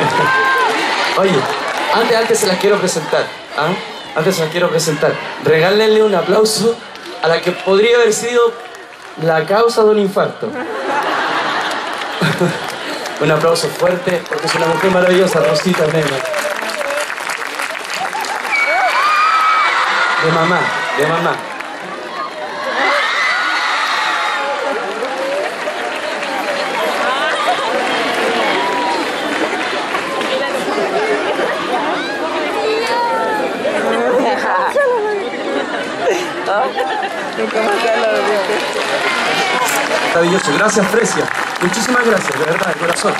antes, antes se las quiero presentar. ¿ah? Antes se las quiero presentar. Regálenle un aplauso a la que podría haber sido la causa de un infarto. un aplauso fuerte porque es una mujer maravillosa, Rosita Nena. De mamá, de mamá. Maravilloso, gracias Fresia. Muchísimas gracias, de verdad, de corazón.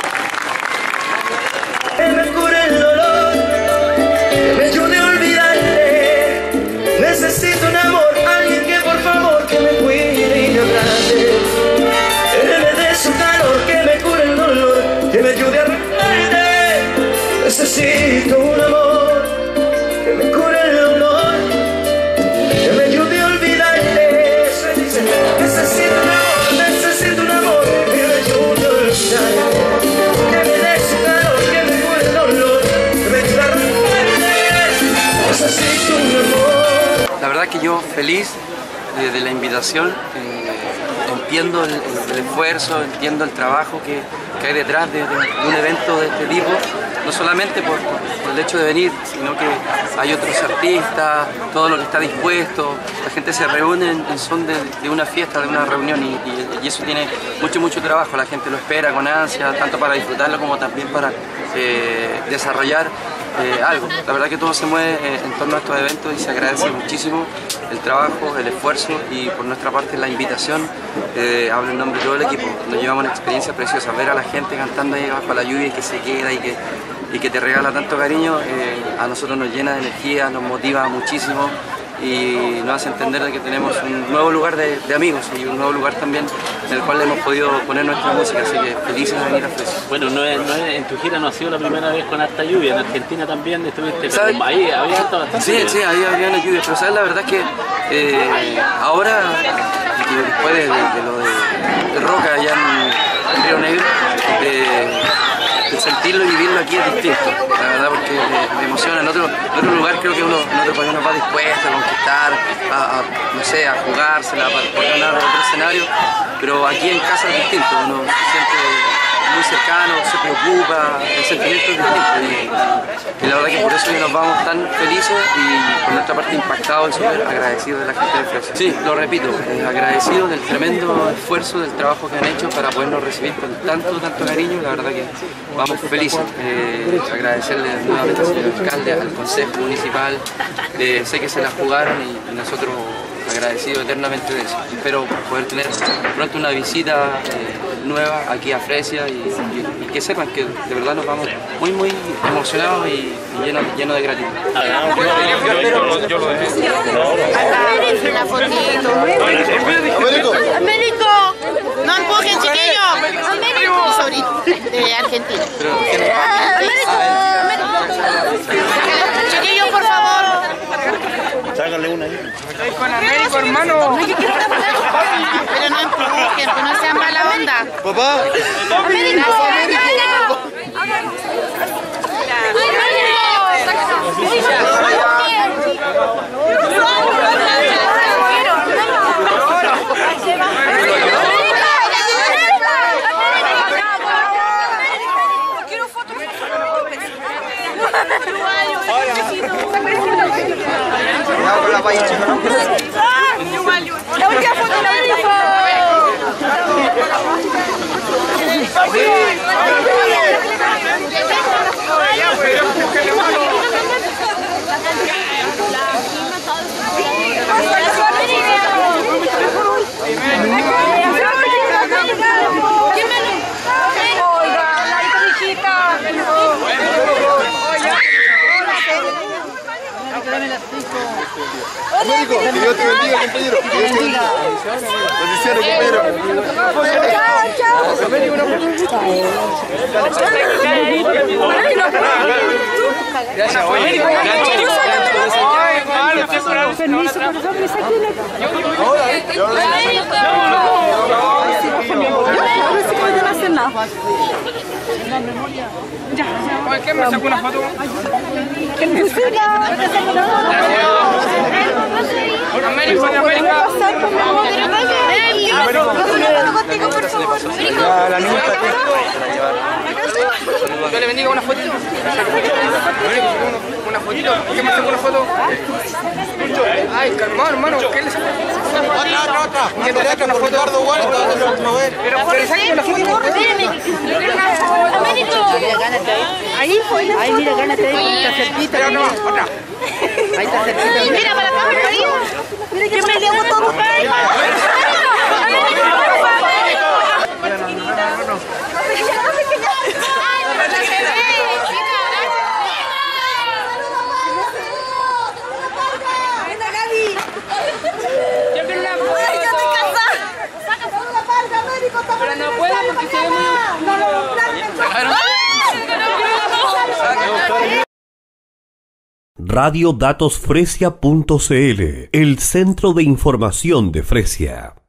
La verdad que yo feliz de, la invitación, eh, entiendo el, esfuerzo, entiendo el trabajo que, que hay detrás de, un evento de este tipo, no solamente por, el hecho de venir, sino que hay otros artistas, todo lo que está dispuesto, la gente se reúne en, son de, una fiesta, de una reunión y eso tiene mucho, mucho trabajo, la gente lo espera con ansia, tanto para disfrutarlo como también para eh, desarrollar eh, algo. La verdad que todo se mueve eh, en torno a estos eventos y se agradece muchísimo el trabajo, el esfuerzo y por nuestra parte la invitación. Eh, hablo en nombre de todo el equipo. Nos llevamos una experiencia preciosa. Ver a la gente cantando ahí bajo la lluvia y que se queda y que, y que te regala tanto cariño, eh, a nosotros nos llena de energía, nos motiva muchísimo y nos hace entender de que tenemos un nuevo lugar de, de amigos y un nuevo lugar también en el cual hemos podido poner nuestra música. Así que felices de venir a Fresia. Bueno, no es, no es- en tu gira no ha sido la primera vez con harta lluvia, en Argentina también estuviste, ahí había harta bastante Sí, lluvia. sí, ahí había una lluvia, pero sabes la verdad es que eh, ahora, después de, de lo de, de Roca allá en, en Río Negro, eh, sentirlo y vivirlo aquí es distinto, la verdad, porque me, emociona. En otro, en otro lugar creo que uno en otro país va dispuesto a conquistar, a, a, no sé, a jugársela para por ganar otro escenario, pero aquí en casa es distinto, uno se siente muy cercano, se preocupa, el sentimiento es distinto. Y, la verdad que por eso nos vamos tan felices y por nuestra parte impactados y súper agradecidos de la gente de Fresia. Sí, lo repito, eh, agradecidos del tremendo esfuerzo, del trabajo que han hecho para podernos recibir con tanto, tanto cariño. La verdad que vamos felices. Eh, agradecerle nuevamente al señor alcalde, al consejo municipal. Eh, sé que se la jugaron y, y nosotros agradecidos eternamente de eso. Espero poder tener pronto una visita eh, nueva aquí a Fresia y, que sepan que de verdad nos vamos muy muy emocionados y, y llenos lleno de gratitud. Américo empujen, chiquillos. Américo. Mi sobrino de Argentina. Chiquillos, por favor. con Américo, hermano. Pero no empujen, que no sean mala onda. Papá. Américo. La última foto la Oiga, la hijita. Américo, que Dios te bendiga, compañero. Que Dios te bendiga. Bendiciones, compañero. Gracias, oye, Permiso, por favor, me saquen No se pueden hacer nada. Ya, ya. ¿Qué me sacó una foto? América. contigo, por favor. Yo le bendiga una fotito. Una fotito. ¿Qué me hace una foto? Ay, hermano, hermano, ¿qué le saca? Otra, otra, otra. ¿Qué te saca una foto? Pero, pero sáquenme una foto. Ahí, ahí, mira, gánate ahí, está cerquita. Pero no, otra. Ahí está cerquita. Mira para acá, ahí. Mira que me llevo todo. Pero no puedo porque se ve muy... Radiodatosfresia.cl, el centro de información de Fresia.